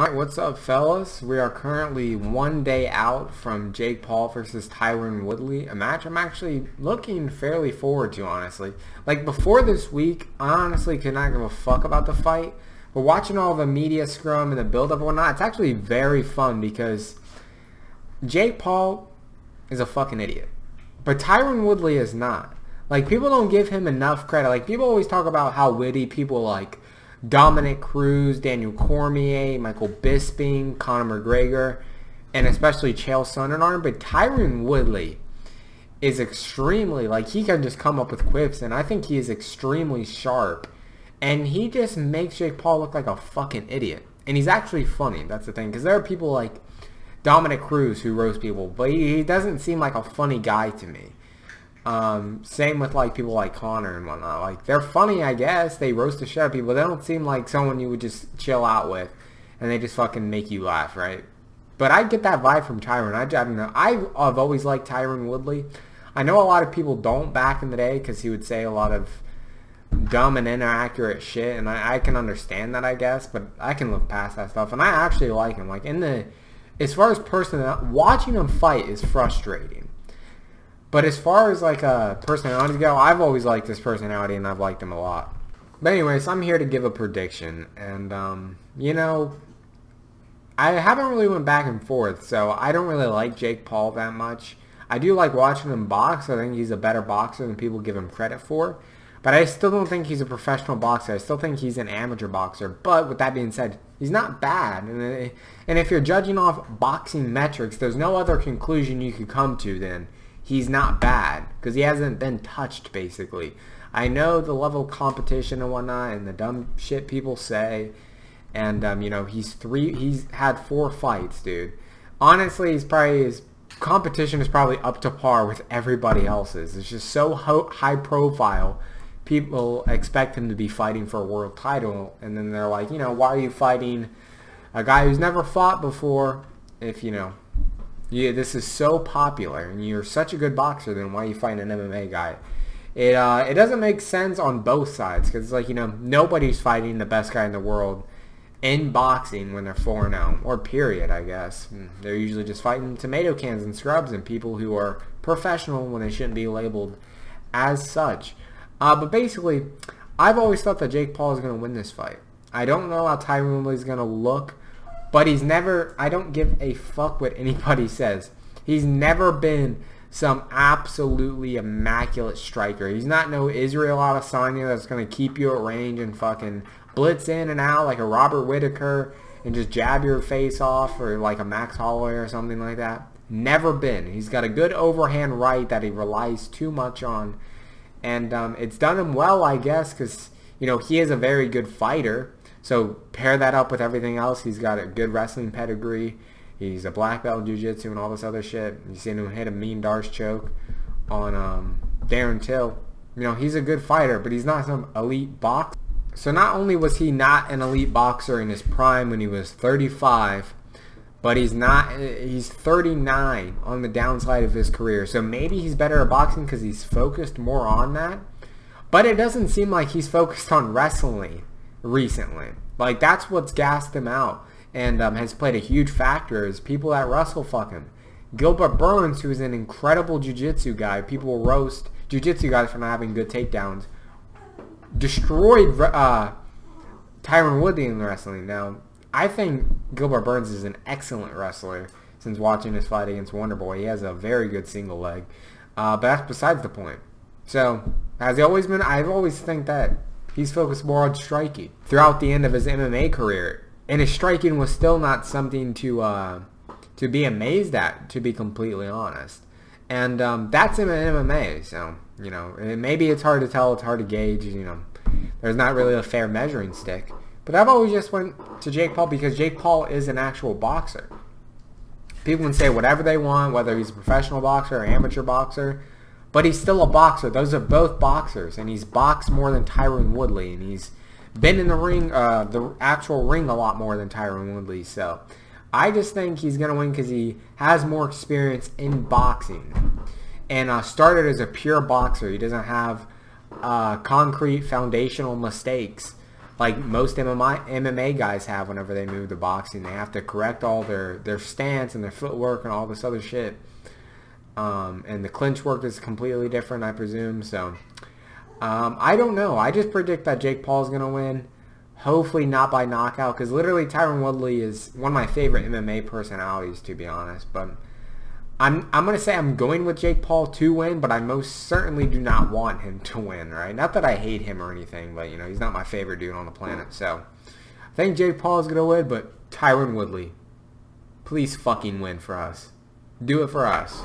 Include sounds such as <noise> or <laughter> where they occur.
Alright, what's up fellas? We are currently one day out from Jake Paul versus Tyron Woodley, a match I'm actually looking fairly forward to, honestly. Like, before this week, I honestly could not give a fuck about the fight, but watching all the media scrum and the build-up and whatnot, it's actually very fun because Jake Paul is a fucking idiot, but Tyron Woodley is not. Like, people don't give him enough credit. Like, people always talk about how witty people like Dominick Cruz, Daniel Cormier, Michael Bisping, Conor McGregor, and especially Chael Sonnen. But Tyron Woodley is extremely, like, he can just come up with quips, and I think he is extremely sharp. And he just makes Jake Paul look like a fucking idiot. And he's actually funny, that's the thing. Because there are people like Dominick Cruz who roast people, but he, he doesn't seem like a funny guy to me. Um, same with like people like Conor and whatnot. Like they're funny, I guess. They roast the shit out of people. They don't seem like someone you would just chill out with, and they just fucking make you laugh, right? But I get that vibe from Tyron. I, I don't know. I, I've always liked Tyron Woodley. I know a lot of people don't back in the day because he would say a lot of dumb and inaccurate shit, and I, I can understand that, I guess. But I can look past that stuff, and I actually like him. Like in the, as far as person, watching him fight is frustrating but as far as like uh, personalities go, I've always liked this personality and I've liked him a lot. But anyways, I'm here to give a prediction, and um, you know, I haven't really went back and forth, so I don't really like Jake Paul that much. I do like watching him box. I think he's a better boxer than people give him credit for. But I still don't think he's a professional boxer. I still think he's an amateur boxer. But with that being said, he's not bad. And, and if you're judging off boxing metrics, there's no other conclusion you could come to then he's not bad because he hasn't been touched basically. I know the level of competition and whatnot and the dumb shit people say, and um, you know he's three. He's had four fights, dude. Honestly, he's probably his competition is probably up to par with everybody else's. It's just so high profile. People expect him to be fighting for a world title, and then they're like, you know, why are you fighting a guy who's never fought before? If you know yeah, this is so popular, and you're such a good boxer. Then why are you fight an MMA guy? It uh, it doesn't make sense on both sides because it's like you know nobody's fighting the best guy in the world in boxing when they're 4 0 or period. I guess hmm, they're usually just fighting tomato cans and scrubs and people who are professional when they shouldn't be labeled as such. Uh, but basically, I've always thought that Jake Paul is going to win this fight. I don't know how Tyron Woodley is going to look but he's never, I don't give a fuck what anybody <laughs> says. He's never been some absolutely immaculate striker. He's not no Israel Adesanya that's going to keep you at range and fucking blitz in and out like a Robert Whitaker and just jab your face off or like a Max Holloway or something like that. Never been. He's got a good overhand right that he relies too much on. And um, it's done him well, I guess, because, you know, he is a very good fighter. So pair that up with everything else. He's got a good wrestling pedigree. He's a black belt in jiu-jitsu and all this other shit. You seen him hit a mean Darce choke on um, Darren Till. You know, he's a good fighter, but he's not some elite boxer. So not only was he not an elite boxer in his prime when he was 35, but he's not he's 39 on the downside of his career. So maybe he's better at boxing because he's focused more on that. But it doesn't seem like he's focused on wrestling recently. Like that's what's gassed him out and um, has played a huge factor is people that wrestle fuck him. Gilbert Burns, who's an incredible jiu-jitsu guy, people will roast jiu-jitsu guys for not having good takedowns, destroyed uh, Tyron Woodley in wrestling. Now, I think Gilbert Burns is an excellent wrestler since watching his fight against Wonderboy. He has a very good single leg. Uh, but that's besides the point. So, has he always been? I've always think that He's focused more on striking throughout the end of his MMA career, and his striking was still not something to uh, to be amazed at, to be completely honest. And um, that's in MMA, so you know maybe it's hard to tell, it's hard to gauge. You know, there's not really a fair measuring stick. But I've always just went to Jake Paul because Jake Paul is an actual boxer. People can say whatever they want, whether he's a professional boxer or amateur boxer. But he's still a boxer. Those are both boxers, and he's boxed more than Tyron Woodley, and he's been in the ring, uh, the actual ring, a lot more than Tyron Woodley. So I just think he's gonna win because he has more experience in boxing, and uh, started as a pure boxer. He doesn't have uh, concrete foundational mistakes like most MMA, MMA guys have whenever they move to boxing. They have to correct all their, their stance and their footwork and all this other shit. Um, and the clinch work is completely different, I presume. So um, I don't know. I just predict that Jake Paul is going to win. Hopefully not by knockout, because literally Tyron Woodley is one of my favorite MMA personalities, to be honest. But I'm I'm gonna say I'm going with Jake Paul to win, but I most certainly do not want him to win. Right? Not that I hate him or anything, but you know he's not my favorite dude on the planet. So I think Jake Paul is gonna win, but Tyron Woodley, please fucking win for us. Do it for us.